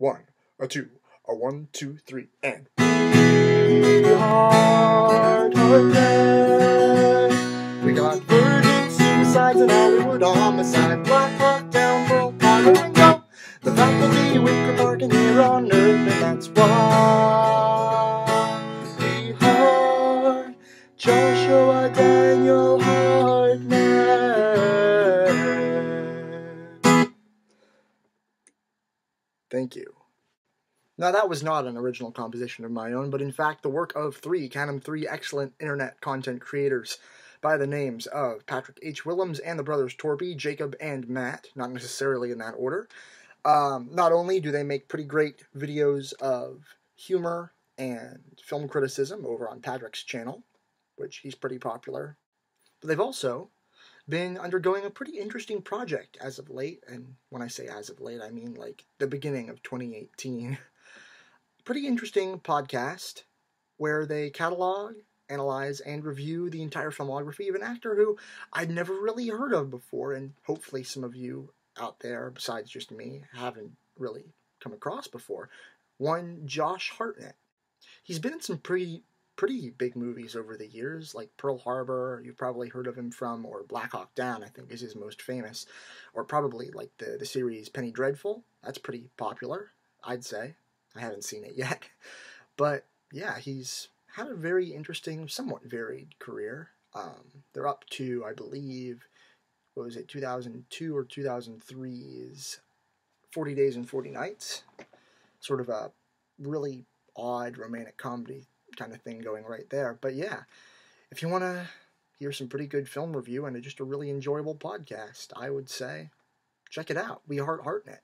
One, a two, a one, two, three, and. Hard, hard. We got verdicts, suicides, and Hollywood homicide. Black Hawk down, Pearl Harbor, and go. The faculty, Wicker Park, and here on Earth, and that's why we heart Joshua Daniel Thank you. Now, that was not an original composition of my own, but in fact the work of three, count 'em three excellent internet content creators by the names of Patrick H. Willems and the brothers Torpey, Jacob, and Matt, not necessarily in that order. Um, not only do they make pretty great videos of humor and film criticism over on Patrick's channel, which he's pretty popular, but they've also been undergoing a pretty interesting project as of late. And when I say as of late, I mean like the beginning of 2018. pretty interesting podcast where they catalog, analyze, and review the entire filmography of an actor who I'd never really heard of before, and hopefully some of you out there, besides just me, haven't really come across before. One Josh Hartnett. He's been in some pretty pretty big movies over the years, like Pearl Harbor, you've probably heard of him from, or Black Hawk Down, I think is his most famous, or probably like the, the series Penny Dreadful. That's pretty popular, I'd say. I haven't seen it yet. But yeah, he's had a very interesting, somewhat varied career. Um, they're up to, I believe, what was it, 2002 or 2003's 40 Days and 40 Nights. Sort of a really odd romantic comedy kind of thing going right there. But yeah, if you want to hear some pretty good film review and just a really enjoyable podcast, I would say check it out. We Heart Hartnett.